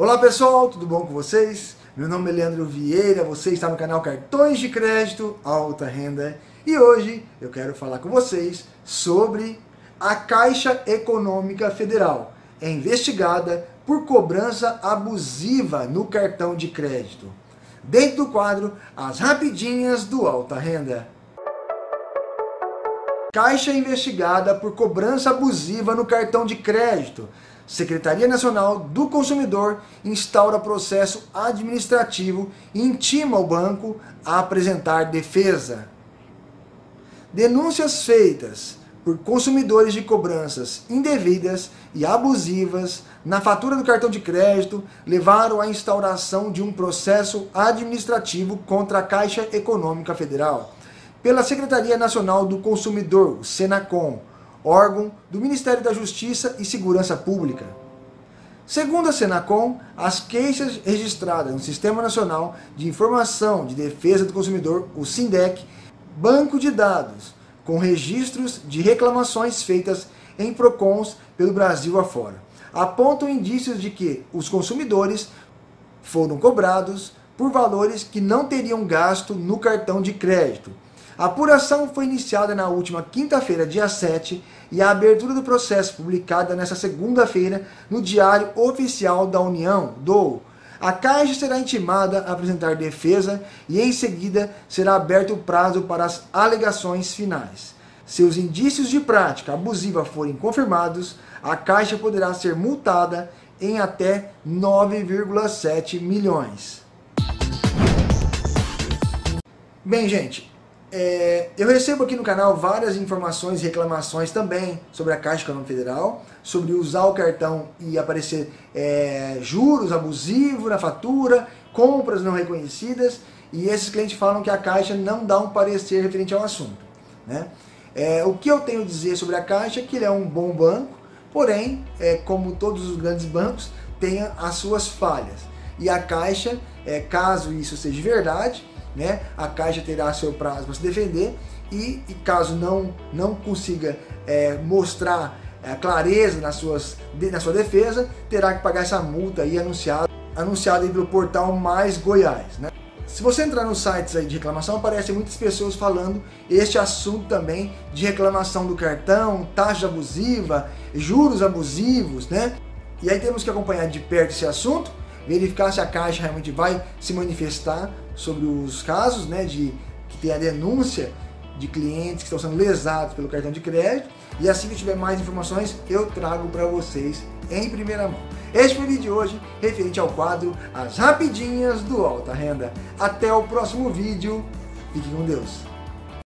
Olá pessoal, tudo bom com vocês? Meu nome é Leandro Vieira, você está no canal Cartões de Crédito Alta Renda e hoje eu quero falar com vocês sobre a Caixa Econômica Federal é investigada por cobrança abusiva no cartão de crédito. Dentro do quadro, as rapidinhas do Alta Renda. Caixa investigada por cobrança abusiva no cartão de crédito. Secretaria Nacional do Consumidor instaura processo administrativo e intima o banco a apresentar defesa. Denúncias feitas por consumidores de cobranças indevidas e abusivas na fatura do cartão de crédito levaram à instauração de um processo administrativo contra a Caixa Econômica Federal pela Secretaria Nacional do Consumidor, o Senacom, órgão do Ministério da Justiça e Segurança Pública. Segundo a Senacom, as queixas registradas no Sistema Nacional de Informação de Defesa do Consumidor, o SINDEC, banco de dados com registros de reclamações feitas em PROCONs pelo Brasil afora, apontam indícios de que os consumidores foram cobrados por valores que não teriam gasto no cartão de crédito, a apuração foi iniciada na última quinta-feira, dia 7, e a abertura do processo publicada nesta segunda-feira no Diário Oficial da União, do a Caixa será intimada a apresentar defesa e em seguida será aberto o prazo para as alegações finais. Se os indícios de prática abusiva forem confirmados, a Caixa poderá ser multada em até 9,7 milhões. Bem, gente, é, eu recebo aqui no canal várias informações e reclamações também sobre a Caixa Econômica Federal, sobre usar o cartão e aparecer é, juros abusivos na fatura, compras não reconhecidas, e esses clientes falam que a Caixa não dá um parecer referente ao assunto. Né? É, o que eu tenho a dizer sobre a Caixa é que ele é um bom banco, porém, é, como todos os grandes bancos, tem as suas falhas. E a Caixa, é, caso isso seja verdade, né? A Caixa terá seu prazo para se defender e, e caso não, não consiga é, mostrar é, clareza nas suas, na sua defesa, terá que pagar essa multa aí anunciada, anunciada aí pelo portal Mais Goiás. Né? Se você entrar nos sites aí de reclamação, aparecem muitas pessoas falando este assunto também de reclamação do cartão, taxa abusiva, juros abusivos, né? E aí temos que acompanhar de perto esse assunto verificar se a Caixa realmente vai se manifestar sobre os casos né, de que tem a denúncia de clientes que estão sendo lesados pelo cartão de crédito. E assim que eu tiver mais informações, eu trago para vocês em primeira mão. Este foi o vídeo de hoje, referente ao quadro As Rapidinhas do Alta Renda. Até o próximo vídeo. Fique com Deus.